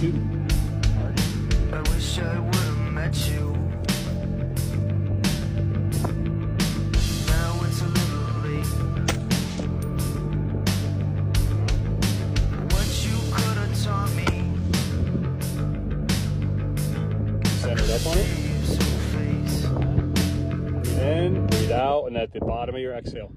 shoot. I wish I would have met you. Center up on it. And breathe out, and at the bottom of your exhale.